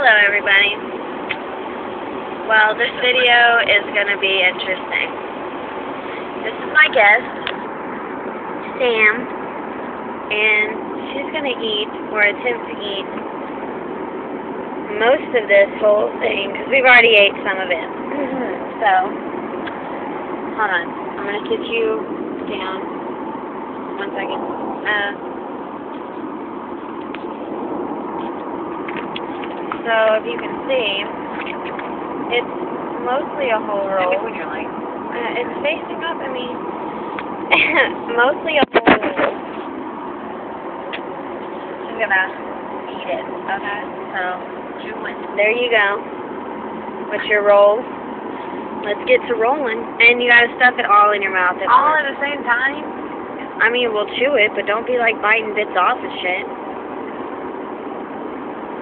Hello everybody. Well, this video is going to be interesting. This is my guest, Sam, and she's going to eat, or attempt to eat, most of this whole thing, because we've already ate some of it. so, hold on. I'm going to sit you down. One second. Uh, so, if you can see, it's mostly a whole roll. when you're like, Uh, it's facing up at me. mostly a whole roll. I'm gonna eat it, okay? So, there you go. What's your roll? Let's get to rolling. And you gotta stuff it all in your mouth. at All once. at the same time? I mean, we'll chew it, but don't be like biting bits off and shit.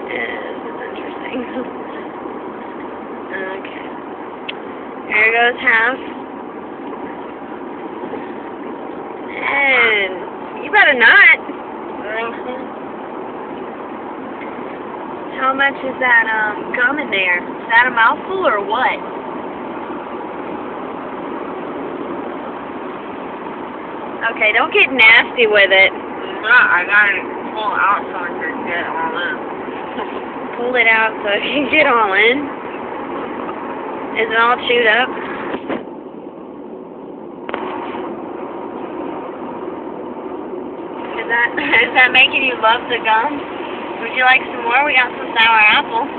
Yeah, interesting. okay. There goes half. And you better not. How much is that um gum in there? Is that a mouthful or what? Okay, don't get nasty with it. No, I got it pull out so I can get all in. Pull it out so it can get all in. Is it all chewed up? Is that is that making you love the gum? Would you like some more? We got some sour apple.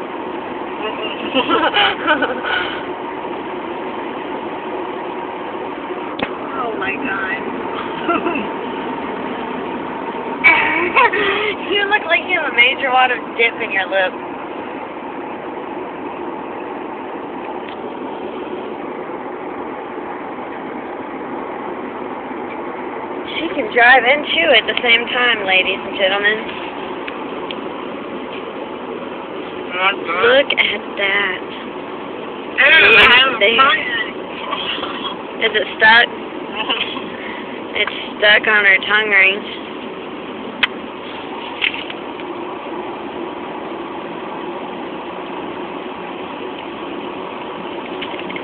oh my god. you look like you have a major lot of dip in your lip. She can drive and chew at the same time, ladies and gentlemen. Look at that. Ew, I have a There. tongue. Is it stuck? It's stuck on her tongue ring.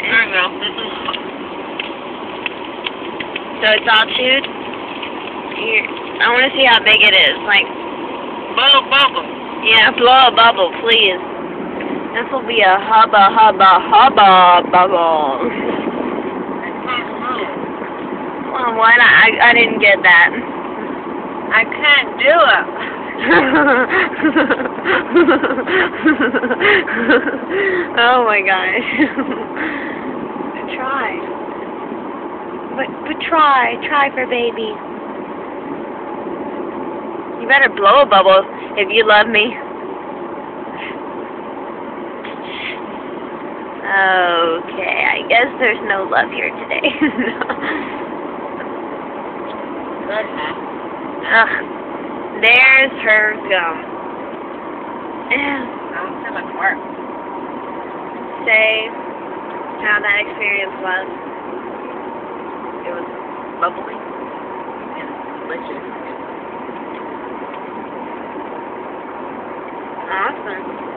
There you go. So it's all chewed? Here, I want to see how big it is. Like, Bubble, bubble. yeah, blow a bubble, please. This will be a hubba hubba hubba bubble. Well, what? I I didn't get that. I can't do it. oh my gosh. try. But but try, try for baby. You better blow a bubble if you love me. Okay, I guess there's no love here today. Ugh. There's her gum. Ew. Sounds work. Say how that experience was. It was bubbly and delicious. Awesome.